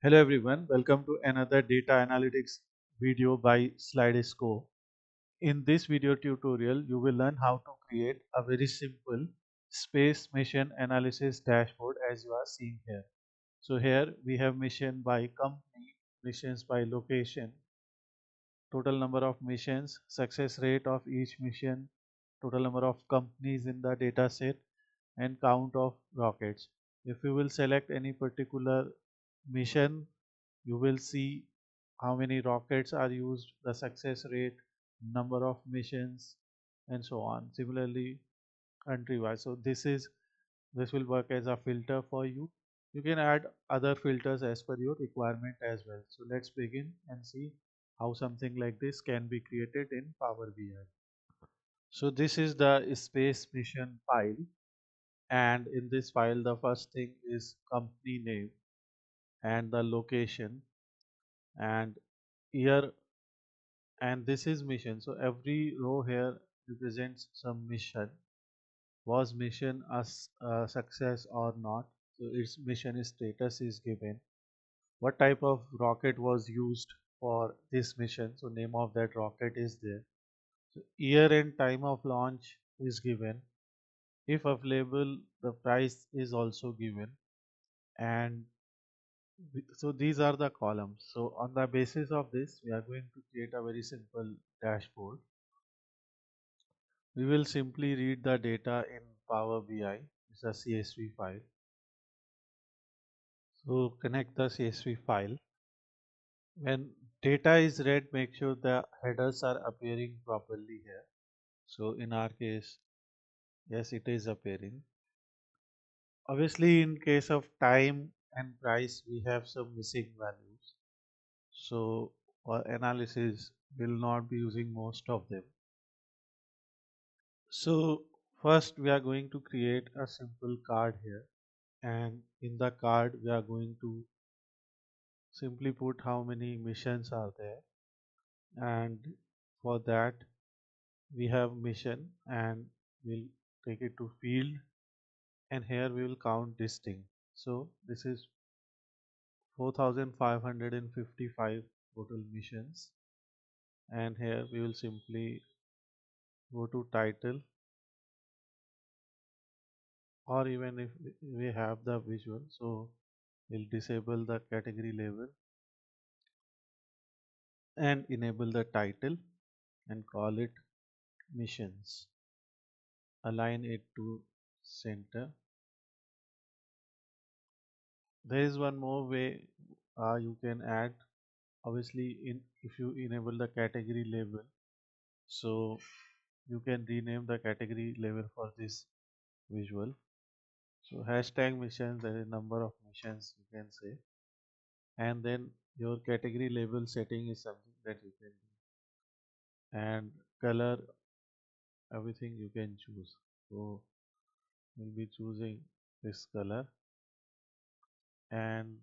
Hello everyone, welcome to another data analytics video by Slidescope. In this video tutorial, you will learn how to create a very simple space mission analysis dashboard as you are seeing here. So here we have mission by company, missions by location, total number of missions, success rate of each mission, total number of companies in the data set and count of rockets. If you will select any particular mission you will see how many rockets are used the success rate number of missions and so on. Similarly country wise so this is this will work as a filter for you. You can add other filters as per your requirement as well. So let's begin and see how something like this can be created in power bi so this is the space mission file. And in this file the first thing is company name and the location and here and this is mission. So every row here represents some mission. Was mission a, a success or not? So its mission status is given. What type of rocket was used for this mission? So name of that rocket is there. So year and time of launch is given. If available the price is also given. And so these are the columns. So on the basis of this we are going to create a very simple dashboard. We will simply read the data in power bi it's a csv file. So connect the csv file. When data is read make sure the headers are appearing properly here. So in our case yes it is appearing. Obviously in case of time and price we have some missing values. So our analysis will not be using most of them. So first we are going to create a simple card here. And in the card we are going to simply put how many missions are there. And for that we have mission and we'll take it to field. And here we will count this thing so this is 4555 total missions. And here we will simply go to title. Or even if we have the visual so we'll disable the category label and enable the title and call it missions. Align it to center there is one more way uh, you can add obviously in if you enable the category label. So you can rename the category label for this visual. So hashtag missions there is number of missions you can say. And then your category label setting is something that you can do. And color everything you can choose. So we'll be choosing this color and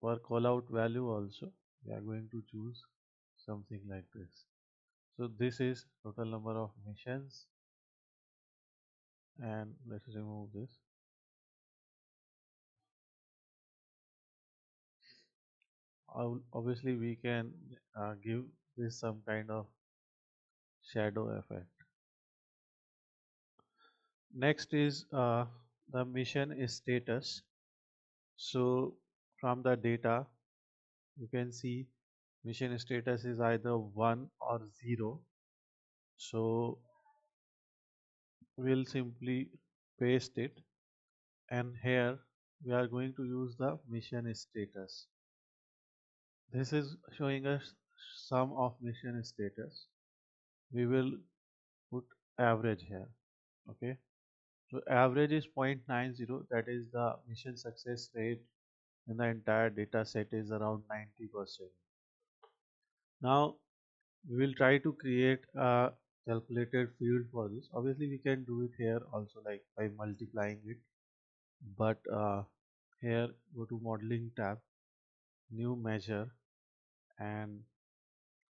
for callout value also we are going to choose something like this. So this is total number of missions and let's remove this. Obviously we can uh, give this some kind of shadow effect. Next is uh, the mission status so from the data you can see mission status is either 1 or 0 so we'll simply paste it. And here we are going to use the mission status. This is showing us sum of mission status. We will put average here okay so average is 0.90 that is the mission success rate in the entire data set is around 90%. Now we will try to create a calculated field for this. Obviously we can do it here also like by multiplying it but uh, here go to modeling tab new measure and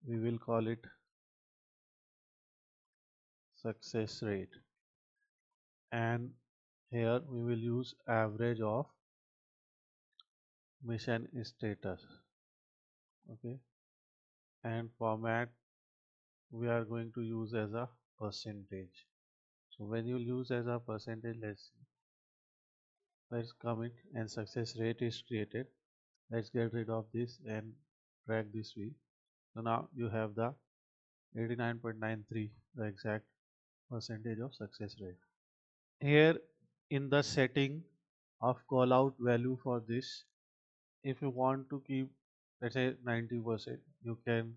we will call it success rate and here we will use average of mission status okay? And format we are going to use as a percentage. So when you use as a percentage let's let's commit and success rate is created. Let's get rid of this and drag this wheel so now you have the 89.93 the exact percentage of success rate here in the setting of call out value for this if you want to keep let's say 90 percent you can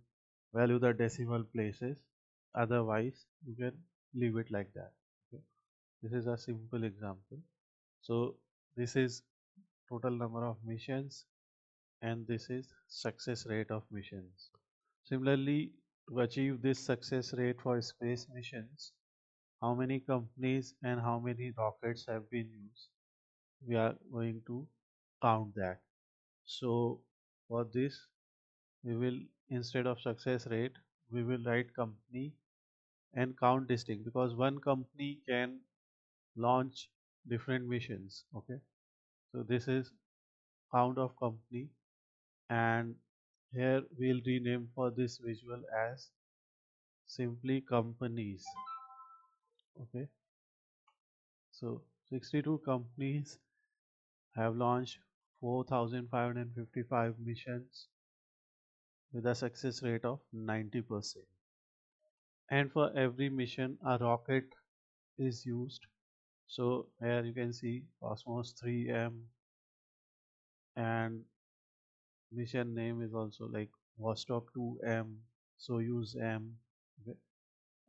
value the decimal places. Otherwise you can leave it like that. Okay. this is a simple example. So this is total number of missions and this is success rate of missions. Similarly to achieve this success rate for space missions how many companies and how many rockets have been used. We are going to count that. So for this we will instead of success rate we will write company and count distinct because one company can launch different missions okay? So this is count of company and here we'll rename for this visual as simply companies okay so 62 companies have launched 4555 missions with a success rate of 90% and for every mission a rocket is used so here you can see Cosmos 3M and mission name is also like Vostok 2M Soyuz M okay.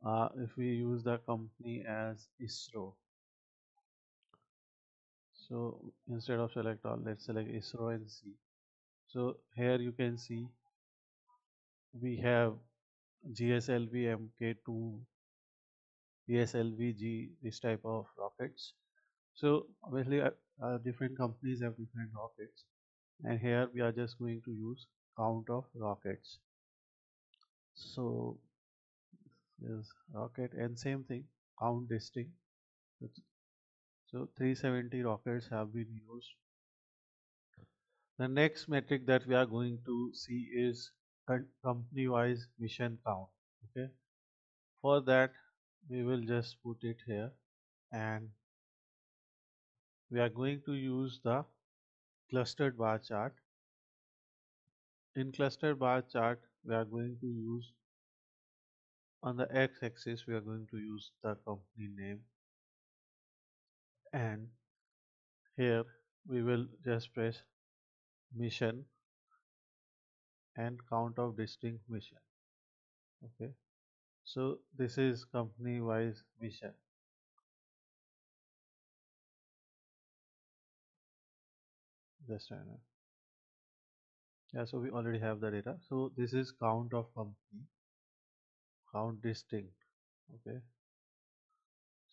Uh, if we use the company as ISRO. So instead of select all let's select ISRO and see so here you can see we have GSLV Mk2 PSLV-G this type of rockets. So obviously uh, uh, different companies have different rockets. And here we are just going to use count of rockets. So is rocket and same thing count distinct so 370 rockets have been used. The next metric that we are going to see is company wise mission count okay? For that we will just put it here and we are going to use the clustered bar chart. In clustered bar chart we are going to use on the x-axis we are going to use the company name. And here we will just press mission and count of distinct mission. Okay. So this is company wise mission. Just a yeah so we already have the data. So this is count of company count distinct okay?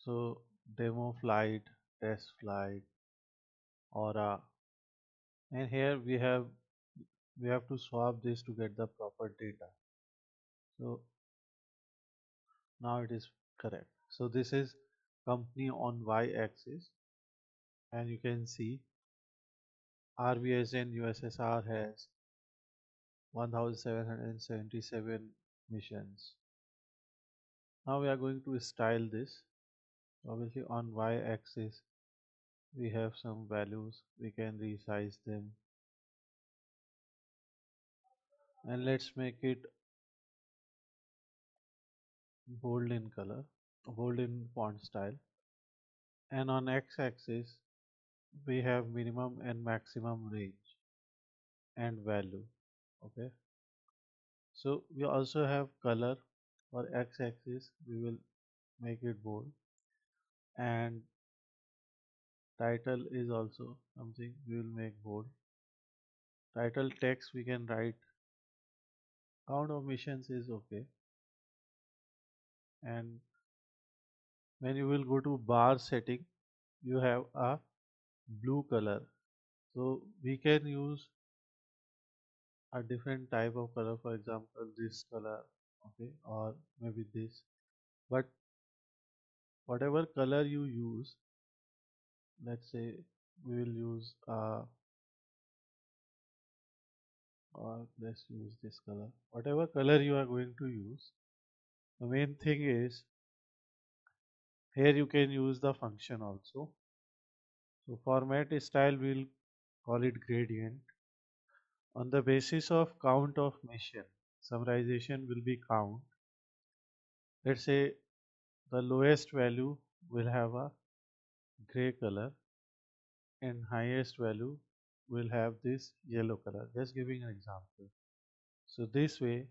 So demo flight test flight aura. And here we have we have to swap this to get the proper data. So now it is correct. So this is company on y-axis and you can see RVSN USSR has 1777 missions. Now we are going to style this. Obviously on y-axis we have some values. We can resize them. And let's make it bold in color, bold in font style. And on x-axis we have minimum and maximum range and value okay so we also have color for x-axis we will make it bold. And title is also something we will make bold. Title text we can write. Count of missions is okay. And when you will go to bar setting you have a blue color. So we can use a different type of color. For example this color okay or maybe this. But whatever color you use let's say we will use uh, or let's use this color. Whatever color you are going to use the main thing is here you can use the function also. So format style will call it gradient. On the basis of count of mission summarization will be count. Let's say the lowest value will have a gray color and highest value will have this yellow color. Just giving an example. So this way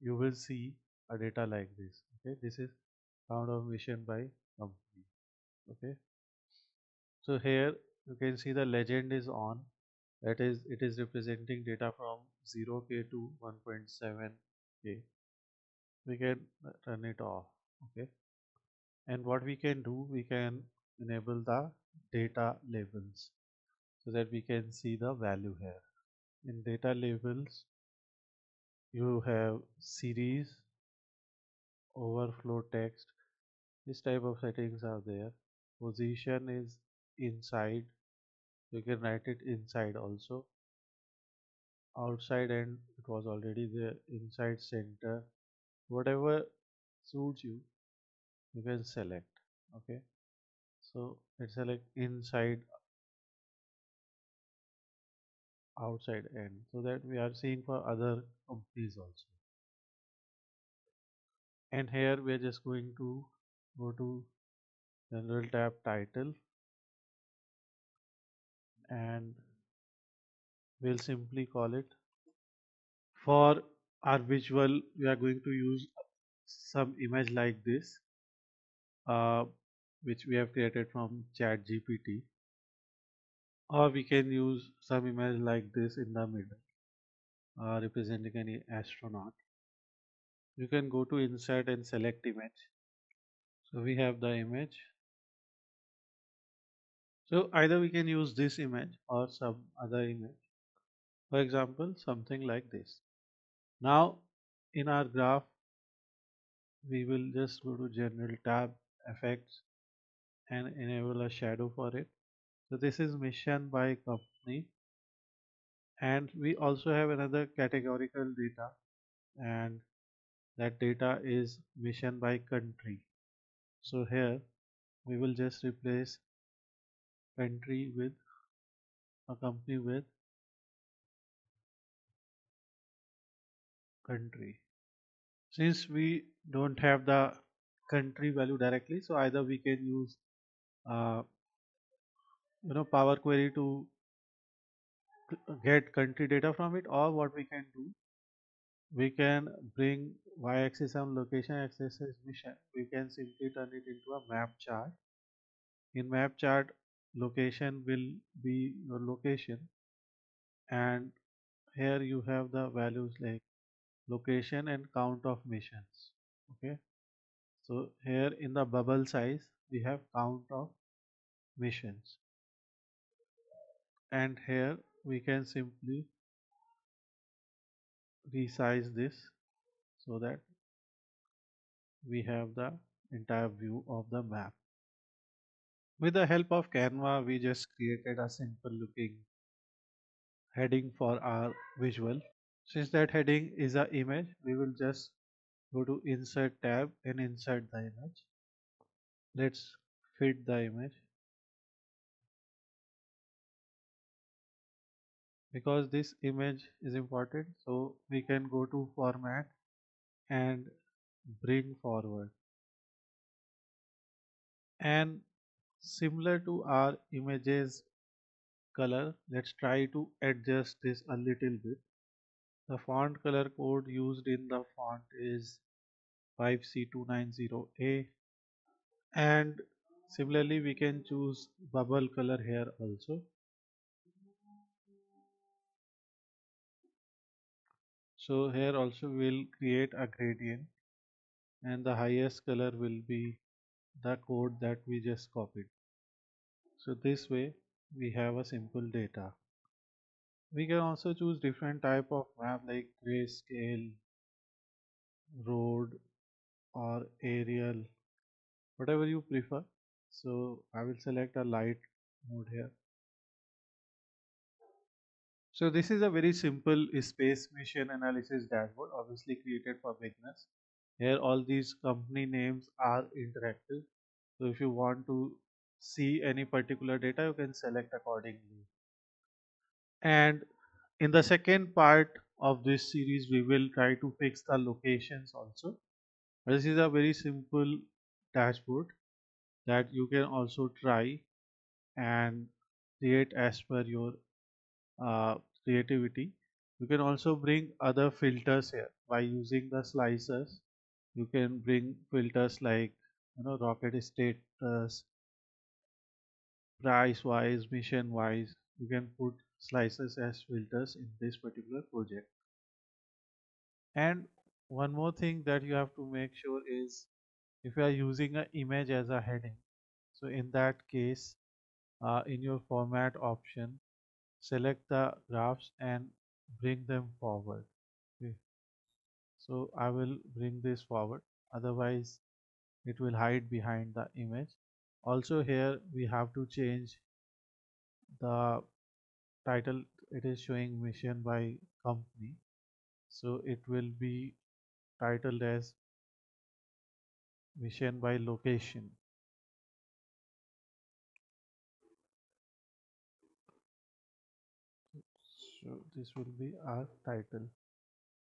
you will see a data like this. Okay this is count of mission by company. Okay. So here you can see the legend is on. That is it is representing data from 0k to 1.7k we can turn it off okay? And what we can do we can enable the data labels so that we can see the value here. In data labels you have series overflow text. This type of settings are there. Position is inside. You can write it inside also outside and it was already the inside center. Whatever suits you you can select okay? So let's select inside outside end so that we are seeing for other companies also. And here we are just going to go to general tab title and we'll simply call it. For our visual we are going to use some image like this uh, which we have created from chat GPT or we can use some image like this in the middle uh, representing any astronaut. You can go to insert and select image. So we have the image. So either we can use this image or some other image for example something like this. Now in our graph we will just go to general tab effects and enable a shadow for it. So this is mission by company. And we also have another categorical data and that data is mission by country. So here we will just replace country with a company with country. Since we don't have the country value directly so either we can use uh, you know power query to get country data from it or what we can do we can bring y-axis and location axis mission. We can simply turn it into a map chart. In map chart location will be your location and here you have the values like location and count of missions. Okay. So here in the bubble size we have count of missions. And here we can simply resize this so that we have the entire view of the map. With the help of canva we just created a simple looking heading for our visual since that heading is a image we will just go to insert tab and insert the image. Let's fit the image. Because this image is important so we can go to format and bring forward. And similar to our images color let's try to adjust this a little bit the font color code used in the font is 5c290a and similarly we can choose bubble color here also. So here also we'll create a gradient. And the highest color will be the code that we just copied. So this way we have a simple data we can also choose different type of map like grayscale road or aerial whatever you prefer so I will select a light mode here So this is a very simple space mission analysis dashboard, obviously created for beginners. Here all these company names are interactive. So if you want to see any particular data, you can select accordingly. And in the second part of this series, we will try to fix the locations also. This is a very simple dashboard that you can also try and create as per your uh, creativity. You can also bring other filters here by using the slicers. You can bring filters like you know rocket status, price wise, mission wise. You can put slices as filters in this particular project. And one more thing that you have to make sure is if you are using an image as a heading. So in that case, uh, in your format option, select the graphs and bring them forward okay. so I will bring this forward otherwise it will hide behind the image also here we have to change the title it is showing mission by company. So it will be titled as mission by location. So this will be our title